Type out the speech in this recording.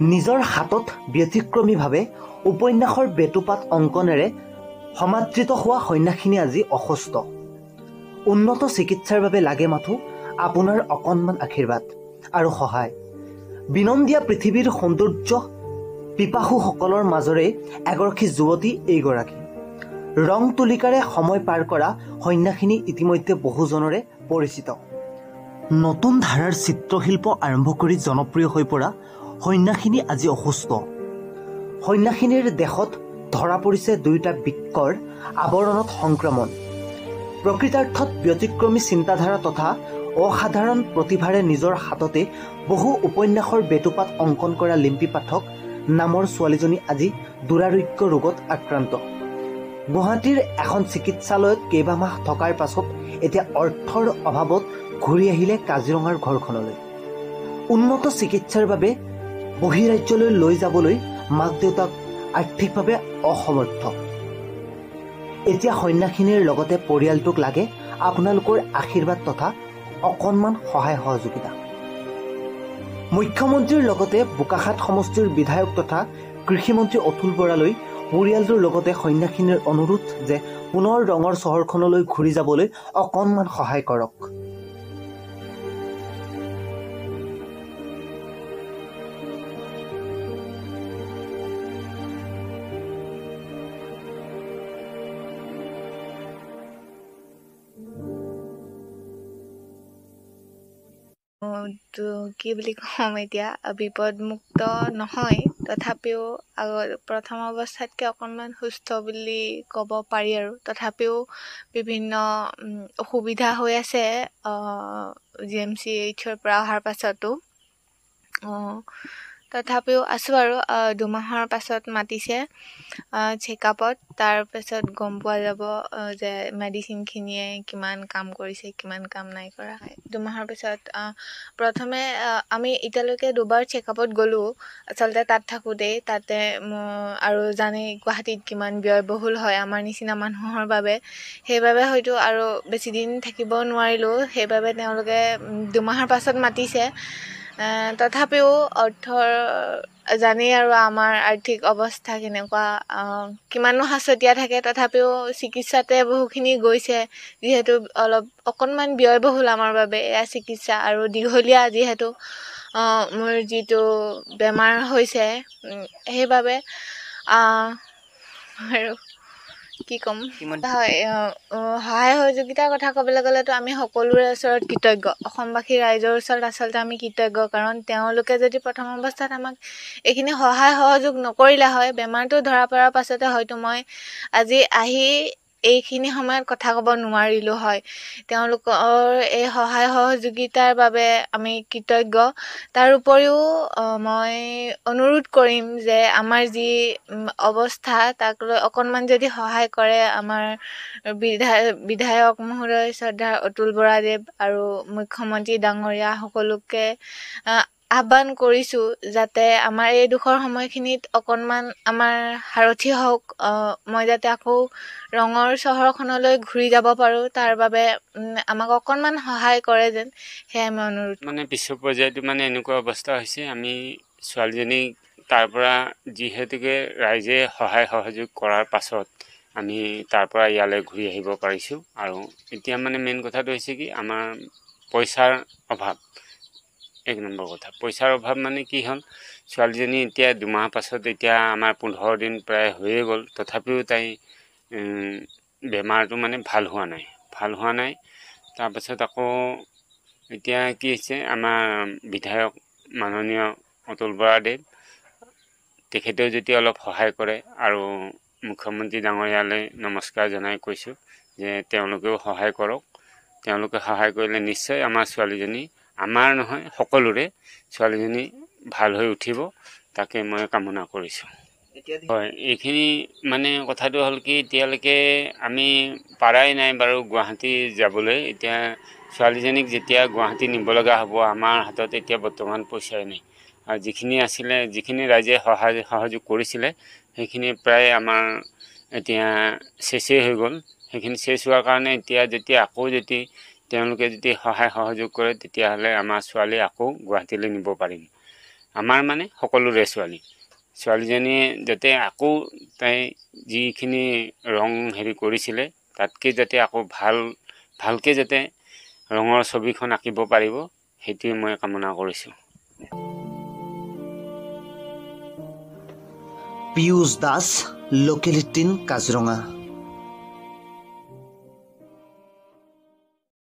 নিজৰ হাতত ব্যতিক্ৰমীভাৱে উপন্যাসৰ বেটুপাত অংকনেৰে সমাদৃত হোৱা সন্যাসিনী আজি অসুস্থ। উন্নত চিকিৎসাৰ বাবে লাগে মাথো আপোনাৰ অকণমান আশীৰ্বাদ আৰু সহায়। বিনন্দীয়া পৃথিৱীৰ সৌন্দৰ্য পিপাসুসকলৰ মাজৰে এগৰাকী যুৱতী এইগৰাকী। ৰং তুলিকাৰে সময় পাৰ কৰা সন্যাসিনী ইতিমধ্যে বহুজনৰে পৰিচিত। নতুন ধাৰাৰ চিত্ৰশিল্প আৰম্ভ কৰি জনপ্ৰিয় হৈ পৰা সন্যাসিনী আজি অসুস্থ। সন্যাসিনীৰ দেশত ধৰা পৰিছে দুয়োটা বৃক্কৰ আৱৰণত সংক্ৰমণ। প্ৰকৃতাৰ্থত ব্যতিক্ৰমী চিন্তাধাৰা তথা অসাধাৰণ প্ৰতিভাৰে নিজৰ হাততে বহু উপন্যাসৰ বেটুপাত অংকন কৰা লিম্পী পাঠক নামৰ ছোৱালীজনী আজি দুৰাৰোগ্য ৰোগত আক্ৰান্ত। গুৱাহাটীৰ এখন চিকিৎসালয়ত কেইবামাহ থকাৰ পাছত এতিয়া অৰ্থৰ অভাৱত ঘূৰি আহিলে কাজিৰঙাৰ ঘৰখনলৈ। উন্নত চিকিৎসাৰ বাবে বহিৰাজ্যলৈ লৈ যাবলৈ মাক দেউতাক আৰ্থিকভাৱে অসমৰ্থ। এতিয়া সন্যাসিনীৰ লগতে পৰিয়ালটোক লাগে আপোনালোকৰ আশীৰ্বাদ তথা অকণমান সহায় সহযোগিতা। মুখ্যমন্ত্ৰীৰ লগতে বোকাখাট সমষ্টিৰ বিধায়ক তথা কৃষিমন্ত্ৰী অতুল বৰালৈ পৰিয়ালটোৰ লগতে সন্যাসিনীৰ অনুৰোধ যে পুনৰ ৰঙৰ চহৰখনলৈ ঘূৰি যাবলৈ অকণমান সহায় কৰক। কি বুলি ক'ম এতিয়া বিপদমুক্ত নহয়। তথাপিও প্ৰথম অৱস্থাতকৈ অকণমান সুস্থ বুলি ক'ব পাৰি আৰু। তথাপিও বিভিন্ন অসুবিধা হৈ আছে জি এম চি এইচৰ পৰা অহাৰ পাছতো। তথাপিও আছোঁ আৰু দুমাহৰ পাছত মাতিছে চেকআপত তাৰপাছত গম পোৱা যাব যে মেডিচিনখিনিয়ে কিমান কাম কৰিছে কিমান কাম নাই কৰা। দুমাহৰ পিছত প্ৰথমে আমি এতিয়ালৈকে দুবাৰ চেকআপত গ'লোঁ। আচলতে তাত থাকোঁতেই তাতে আৰু জানেই গুৱাহাটীত কিমান ব্যয়বহুল হয় আমাৰ নিচিনা মানুহৰ বাবে। সেইবাবে হয়তো আৰু বেছি দিন থাকিব নোৱাৰিলোঁ। সেইবাবে তেওঁলোকে দুমাহৰ পাছত মাতিছে। তথাপিও অৰ্থৰ জানেই আৰু আমাৰ আৰ্থিক অৱস্থা কেনেকুৱা আহ, কিমাননো সাঁচতীয়া থাকে তথাপিও চিকিৎসাতে বহুখিনি গৈছে। যিহেতু অলপ অকণমান ব্যয়বহুল আমাৰ বাবে এয়া চিকিৎসা আৰু দীঘলীয়া যিহেতু মোৰ যিটো বেমাৰ হৈছে সেইবাবে আৰু কি ক'ম? হয় সহায় সহযোগিতাৰ কথা ক'বলৈ গ'লেতো আমি সকলোৰে ওচৰত কৃতজ্ঞ। অসমবাসী ৰাইজৰ ওচৰত আচলতে আমি কৃতজ্ঞ কাৰণ তেওঁলোকে যদি প্ৰথম অৱস্থাত আমাক এইখিনি সহায় সহযোগ নকৰিলে হয় বেমাৰটো ধৰা পৰাৰ পাছতে হয়তো মই আজি আহি এইখিনি সময়ত কথা ক'ব নোৱাৰিলোঁ হয়। তেওঁলোকৰ এই সহায় সহযোগিতাৰ বাবে আমি কৃতজ্ঞ। তাৰ উপৰিও মই অনুৰোধ কৰিম যে আমাৰ যি অৱস্থা তাক লৈ অকণমান যদি সহায় কৰে আমাৰ বিধায় বিধায়ক মহোদয় শ্ৰদ্ধা অতুল বৰাদেৱ আৰু মুখ্যমন্ত্ৰী ডাঙৰীয়া সকলোকে আহ্বান কৰিছোঁ যাতে আমাৰ এই দুখৰ সময়খিনিত অকণমান আমাৰ সাৰথি হওক মই যাতে আকৌ ৰঙৰ চহৰখনলৈ ঘূৰি যাব পাৰোঁ তাৰ বাবে আমাক অকণমান সহায় কৰে যেন সেয়াই মই অনুৰোধ মানে পিছৰ পৰ্যায়টো মানে এনেকুৱা অৱস্থা হৈছে আমি ছোৱালীজনীক তাৰ পৰা যিহেতুকে ৰাইজে সহায় সহযোগ কৰাৰ পাছত আমি তাৰ পৰা ইয়ালৈ ঘূৰি আহিব পাৰিছোঁ। আৰু এতিয়া মানে মেইন কথাটো হৈছে কি আমাৰ পইচাৰ অভাৱ। এক নম্বৰ কথা। পইচাৰ অভাৱ মানে কি হ'ল ছোৱালীজনী এতিয়া দুমাহ পাছত এতিয়া আমাৰ পোন্ধৰ দিন প্ৰায় হৈয়ে গ'ল। তথাপিও তাই বেমাৰটো মানে ভাল হোৱা নাই। ভাল হোৱা নাই তাৰপাছত আকৌ এতিয়া কি হৈছে আমাৰ বিধায়ক মাননীয় অতুল বৰাদেৱ তেখেতেও যদি অলপ সহায় কৰে আৰু মুখ্যমন্ত্ৰী ডাঙৰীয়ালৈ নমস্কাৰ জনাই কৈছোঁ যে তেওঁলোকেও সহায় কৰক। তেওঁলোকে সহায় কৰিলে নিশ্চয় আমাৰ ছোৱালীজনী আমাৰ নহয় সকলোৰে ছোৱালীজনী ভাল হৈ উঠিব তাকে মই কামনা কৰিছোঁ। হয় এইখিনি মানে কথাটো হ'ল কি এতিয়ালৈকে আমি পাৰাই নাই বাৰু গুৱাহাটী যাবলৈ। এতিয়া ছোৱালীজনীক যেতিয়া গুৱাহাটী নিব লগা হ'ব আমাৰ হাতত এতিয়া বৰ্তমান পইচাই নাই। আৰু যিখিনি আছিলে যিখিনি ৰাইজে সহায় সহযোগ কৰিছিলে সেইখিনি প্ৰায় আমাৰ এতিয়া চেচেই হৈ গ'ল। সেইখিনি চেচ হোৱাৰ কাৰণে এতিয়া যেতিয়া আকৌ যদি তেওঁলোকে যদি সহায় সহযোগ কৰে তেতিয়াহ'লে আমাৰ ছোৱালী আকৌ গুৱাহাটীলৈ নিব পাৰিম। আমাৰ মানে সকলোৰে ছোৱালী। ছোৱালীজনীয়ে যাতে আকৌ তাই যিখিনি ৰং হেৰি কৰিছিলে তাতকৈ যাতে আকৌ ভাল ভালকৈ যাতে ৰঙৰ ছবিখন আঁকিব পাৰিব সেইটোৱে মই কামনা কৰিছোঁ। Piyush Das local eighteen Kaziranga.